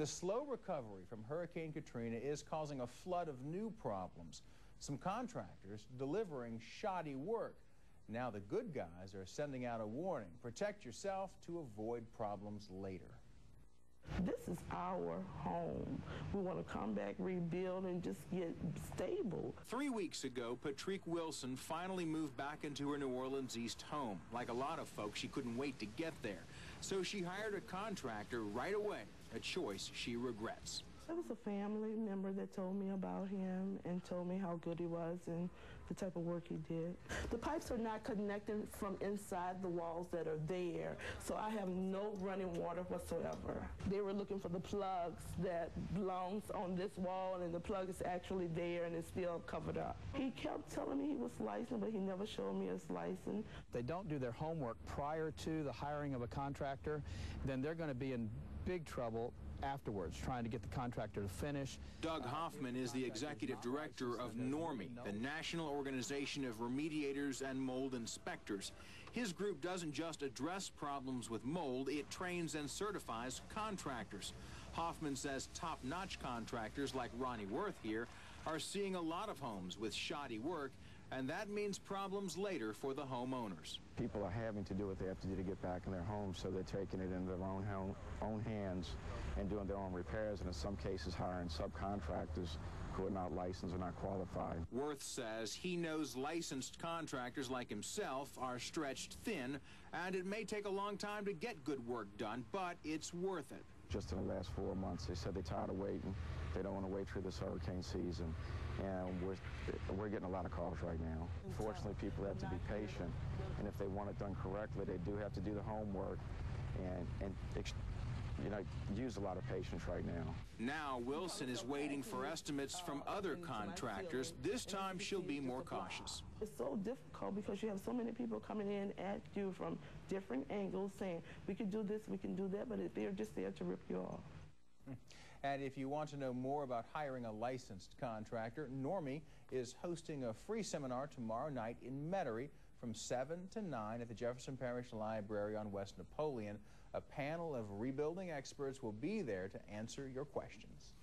The slow recovery from Hurricane Katrina is causing a flood of new problems. Some contractors delivering shoddy work. Now the good guys are sending out a warning. Protect yourself to avoid problems later. This is our home. We want to come back, rebuild, and just get stable. Three weeks ago, Patrique Wilson finally moved back into her New Orleans East home. Like a lot of folks, she couldn't wait to get there. So she hired a contractor right away, a choice she regrets. It was a family member that told me about him and told me how good he was and the type of work he did. The pipes are not connecting from inside the walls that are there, so I have no running water whatsoever. They were looking for the plugs that belongs on this wall, and the plug is actually there and it's still covered up. He kept telling me he was licensed, but he never showed me his license. They don't do their homework prior to the hiring of a contractor, then they're going to be in big trouble afterwards, trying to get the contractor to finish. Doug Hoffman is the executive director of NORMI, the National Organization of Remediators and Mold Inspectors. His group doesn't just address problems with mold, it trains and certifies contractors. Hoffman says top-notch contractors like Ronnie Wirth here are seeing a lot of homes with shoddy work and that means problems later for the homeowners. People are having to do what they have to do to get back in their homes, so they're taking it into their own, home, own hands and doing their own repairs, and in some cases hiring subcontractors who are not licensed or not qualified. Wirth says he knows licensed contractors like himself are stretched thin, and it may take a long time to get good work done, but it's worth it. Just in the last four months, they said they're tired of waiting. They don't want to wait through this hurricane season. And we're, we're getting a lot of calls right now. Fortunately, people have to be patient. And if they want it done correctly, they do have to do the homework and, and you know, use a lot of patience right now. Now, Wilson is waiting for estimates from other contractors. This time, she'll be more cautious. It's so difficult because you have so many people coming in at you from different angles saying, we can do this, we can do that, but they're just there to rip you off. And if you want to know more about hiring a licensed contractor, NORMI is hosting a free seminar tomorrow night in Metairie from 7 to 9 at the Jefferson Parish Library on West Napoleon. A panel of rebuilding experts will be there to answer your questions.